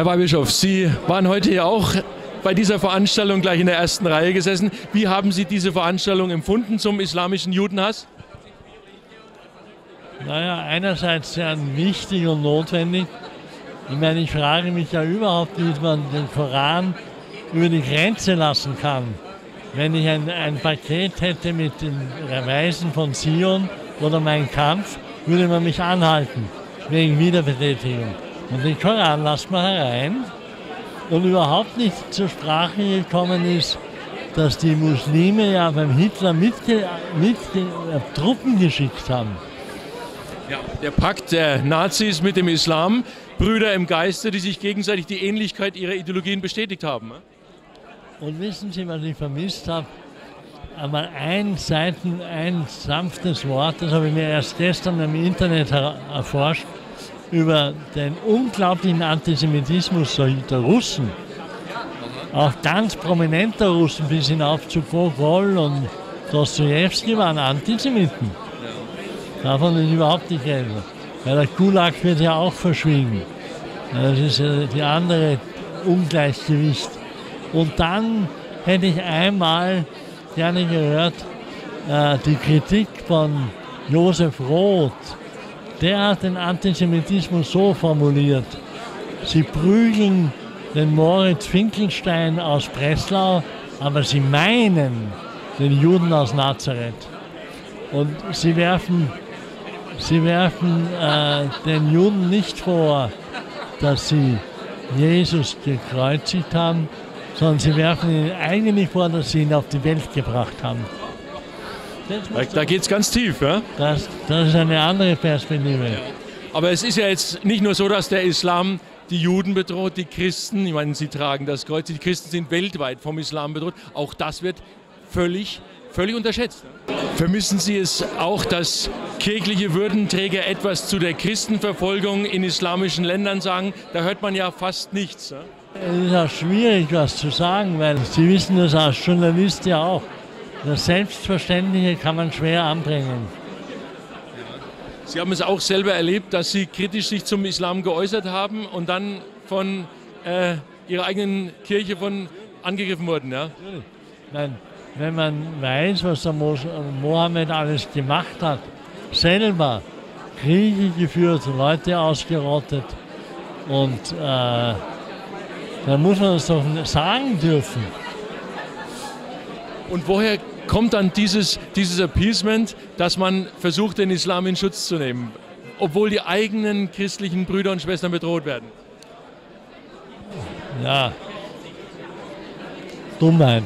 Herr Weihbischof, Sie waren heute ja auch bei dieser Veranstaltung gleich in der ersten Reihe gesessen. Wie haben Sie diese Veranstaltung empfunden zum islamischen Judenhass? Naja, einerseits sehr wichtig und notwendig. Ich meine, ich frage mich ja überhaupt, wie man den Koran über die Grenze lassen kann. Wenn ich ein, ein Paket hätte mit den Weisen von Zion oder mein Kampf, würde man mich anhalten wegen Wiederbetätigung. Und den Koran lasst man herein und überhaupt nicht zur Sprache gekommen ist, dass die Muslime ja beim Hitler mitge mitge äh, Truppen geschickt haben. Ja, der Pakt der Nazis mit dem Islam, Brüder im Geiste, die sich gegenseitig die Ähnlichkeit ihrer Ideologien bestätigt haben. Ne? Und wissen Sie, was ich vermisst habe? Einmal ein Seiten, ein sanftes Wort, das habe ich mir erst gestern im Internet erforscht über den unglaublichen Antisemitismus der Russen, auch ganz prominenter Russen bis hinauf zu Gogol und Dostoevsky waren Antisemiten. Davon ist überhaupt nicht reden. Weil der Gulag wird ja auch verschwiegen. Das ist ja die andere Ungleichgewicht. Und dann hätte ich einmal gerne gehört äh, die Kritik von Josef Roth, der hat den Antisemitismus so formuliert. Sie prügeln den Moritz Finkelstein aus Breslau, aber sie meinen den Juden aus Nazareth. Und sie werfen, sie werfen äh, den Juden nicht vor, dass sie Jesus gekreuzigt haben, sondern sie werfen ihnen eigentlich vor, dass sie ihn auf die Welt gebracht haben. Da, da geht es ganz tief, ja? Das, das ist eine andere Perspektive. Aber es ist ja jetzt nicht nur so, dass der Islam die Juden bedroht, die Christen, ich meine, sie tragen das Kreuz, die Christen sind weltweit vom Islam bedroht. Auch das wird völlig, völlig unterschätzt. Vermissen Sie es auch, dass kirchliche Würdenträger etwas zu der Christenverfolgung in islamischen Ländern sagen? Da hört man ja fast nichts. Ja? Es ist auch schwierig, was zu sagen, weil Sie wissen das als Journalist ja auch. Das Selbstverständliche kann man schwer anbringen. Sie haben es auch selber erlebt, dass Sie kritisch sich zum Islam geäußert haben und dann von äh, Ihrer eigenen Kirche von angegriffen wurden, ja? Nein, wenn man weiß, was der Mohammed alles gemacht hat, selber Kriege geführt, Leute ausgerottet und äh, dann muss man das doch sagen dürfen. Und woher kommt dann dieses, dieses Appeasement, dass man versucht, den Islam in Schutz zu nehmen, obwohl die eigenen christlichen Brüder und Schwestern bedroht werden? Ja, Dummheit.